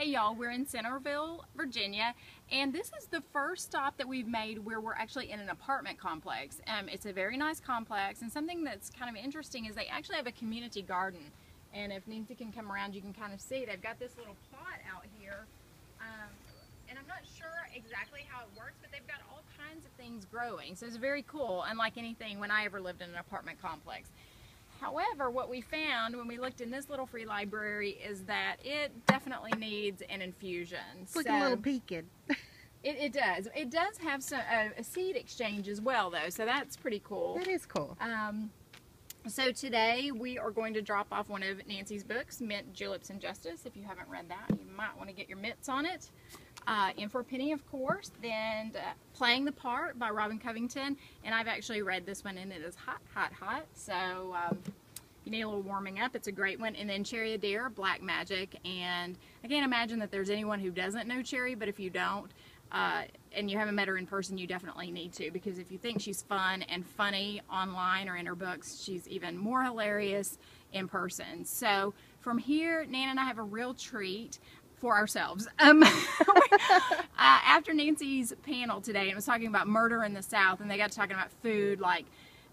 Hey y'all, we're in Centreville, Virginia, and this is the first stop that we've made where we're actually in an apartment complex. Um, it's a very nice complex, and something that's kind of interesting is they actually have a community garden. And if Nancy can come around, you can kind of see they've got this little plot out here. Um, and I'm not sure exactly how it works, but they've got all kinds of things growing. So it's very cool, unlike anything when I ever lived in an apartment complex. However, what we found when we looked in this little free library is that it definitely needs an infusion. It's like so, a little pecan. It, it, does. It does have some uh, a seed exchange as well, though, so that's pretty cool. That is cool. Um, so today we are going to drop off one of Nancy's books, Mint, Juleps, and Justice. If you haven't read that, you might want to get your mitts on it. Uh, In for a Penny, of course. Then uh, Playing the Part by Robin Covington. And I've actually read this one, and it is hot, hot, hot. So um, you need a little warming up. It's a great one. And then Cherry Adair, Black Magic. And I can't imagine that there's anyone who doesn't know Cherry, but if you don't, uh, and you haven't met her in person, you definitely need to because if you think she's fun and funny online or in her books, she's even more hilarious in person. So from here, Nana and I have a real treat for ourselves. Um, uh, after Nancy's panel today, it was talking about murder in the South, and they got to talking about food like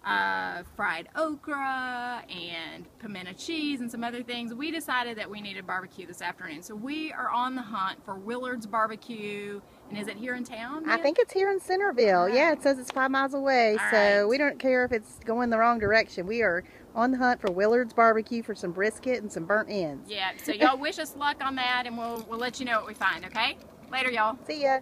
uh, fried okra and pimento cheese and some other things, we decided that we needed barbecue this afternoon. So we are on the hunt for Willard's Barbecue. And is it here in town? I think it's here in Centreville. Right. Yeah, it says it's five miles away. All so right. we don't care if it's going the wrong direction. We are on the hunt for Willard's Barbecue for some brisket and some burnt ends. Yeah, so y'all wish us luck on that and we'll, we'll let you know what we find, okay? Later, y'all. See ya.